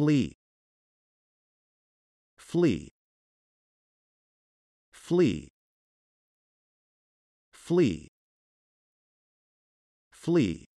flee. Flee. Flee. Flee. Flee.